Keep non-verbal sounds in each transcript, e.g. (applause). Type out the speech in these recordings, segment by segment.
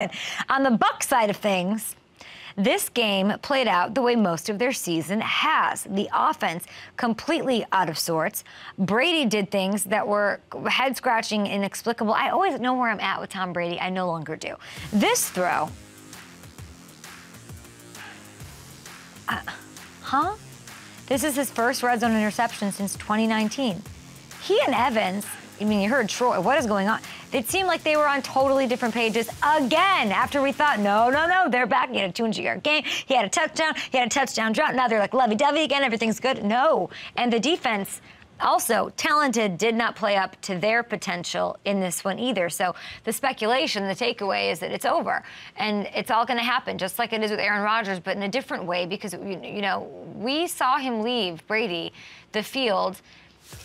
(laughs) On the Bucs side of things, this game played out the way most of their season has. The offense completely out of sorts. Brady did things that were head scratching, inexplicable. I always know where I'm at with Tom Brady. I no longer do. This throw. Uh, huh? This is his first red zone interception since 2019. He and Evans I mean, you heard Troy. What is going on? It seemed like they were on totally different pages again after we thought, no, no, no, they're back. He had a 200 yard game. He had a touchdown. He had a touchdown drop. Now they're like lovey dovey again. Everything's good. No. And the defense also talented did not play up to their potential in this one either. So the speculation, the takeaway is that it's over and it's all going to happen just like it is with Aaron Rodgers, but in a different way because you know we saw him leave Brady the field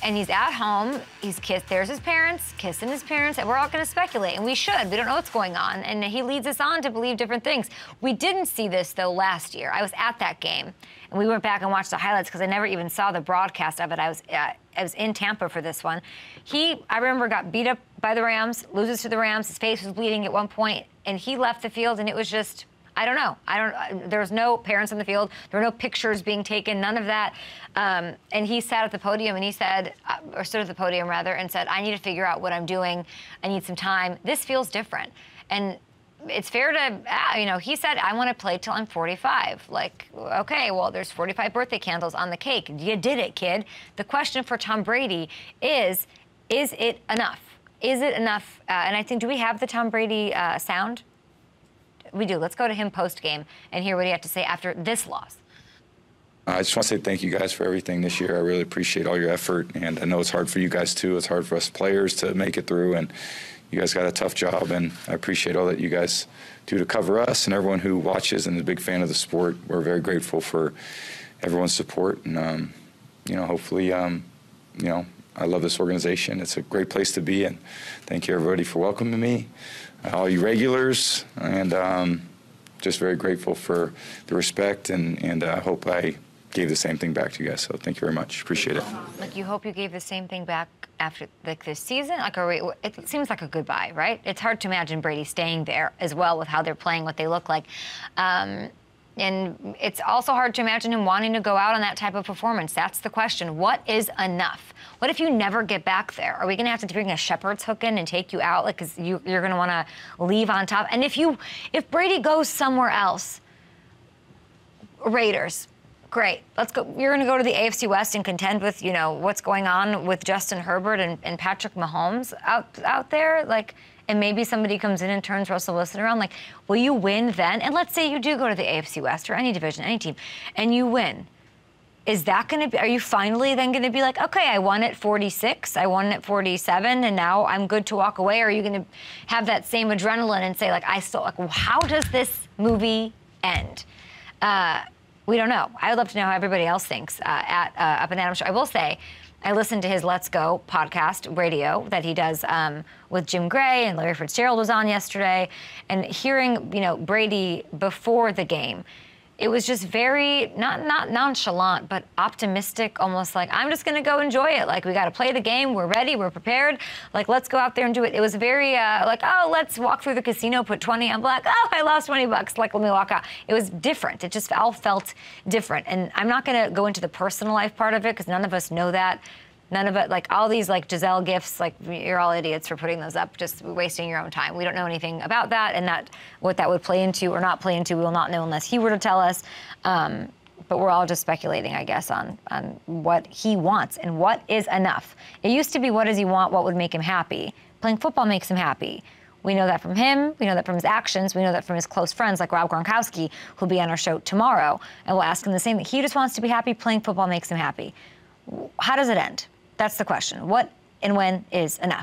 and he's at home. He's kissed. There's his parents, kissing his parents, and we're all going to speculate, and we should. We don't know what's going on, and he leads us on to believe different things. We didn't see this though last year. I was at that game, and we went back and watched the highlights because I never even saw the broadcast of it. I was uh, I was in Tampa for this one. He, I remember, got beat up by the Rams, loses to the Rams. His face was bleeding at one point, and he left the field, and it was just I don't know. I don't. Uh, There's no parents in the field. There were no pictures being taken. None of that. Um, and he sat at the podium and he said, uh, or stood at the podium rather, and said, "I need to figure out what I'm doing. I need some time. This feels different." And it's fair to, uh, you know, he said, I want to play till I'm 45. Like, okay, well, there's 45 birthday candles on the cake. You did it, kid. The question for Tom Brady is, is it enough? Is it enough? Uh, and I think, do we have the Tom Brady uh, sound? We do. Let's go to him post game and hear what he had to say after this loss. I just want to say thank you guys for everything this year. I really appreciate all your effort, and I know it's hard for you guys too. It's hard for us players to make it through, and you guys got a tough job, and I appreciate all that you guys do to cover us and everyone who watches and is a big fan of the sport. We're very grateful for everyone's support, and um, you know, hopefully, um, you know, I love this organization. It's a great place to be, and thank you everybody for welcoming me all you regulars, and um, just very grateful for the respect, and, and I uh, hope I gave the same thing back to you guys. So thank you very much. Appreciate it. Like you hope you gave the same thing back after like this season. Like we, it seems like a goodbye, right? It's hard to imagine Brady staying there as well with how they're playing, what they look like. Um, and it's also hard to imagine him wanting to go out on that type of performance. That's the question. What is enough? What if you never get back there? Are we going to have to bring a shepherd's hook in and take you out? Like, cause you, you're going to want to leave on top. And if you, if Brady goes somewhere else, Raiders, great. Let's go. You're going to go to the AFC West and contend with, you know, what's going on with Justin Herbert and, and Patrick Mahomes out out there. Like, and maybe somebody comes in and turns Russell Wilson around, like, will you win then? And let's say you do go to the AFC West or any division, any team, and you win. Is that going to be, are you finally then going to be like, okay, I won at 46, I won at 47, and now I'm good to walk away? Or are you going to have that same adrenaline and say, like, I still, like, how does this movie end? Uh, we don't know. I would love to know how everybody else thinks uh, at uh, Up and Adams Show. I will say, I listened to his Let's Go podcast radio that he does um, with Jim Gray and Larry Fitzgerald was on yesterday, and hearing you know Brady before the game it was just very not not nonchalant but optimistic almost like i'm just to go enjoy it. Like we got to play the game. We're ready. We're prepared. Like let's go out there and do it. It was very uh, like oh let's walk through the casino put 20 on black oh i lost 20 bucks. Like let me walk out. It was different. It just all felt different. And i'm not to go into the personal life part of it because none of us know that None of it, like all these like Gisele GIFs, like you're all idiots for putting those up, just wasting your own time. We don't know anything about that, and that what that would play into or not play into, we will not know unless he were to tell us. Um, but we're all just speculating, I guess, on on what he wants and what is enough. It used to be, what does he want? What would make him happy? Playing football makes him happy. We know that from him. We know that from his actions. We know that from his close friends like Rob Gronkowski, who'll be on our show tomorrow. And we'll ask him the same thing. He just wants to be happy. Playing football makes him happy. How does it end? That's the question. What and when is enough?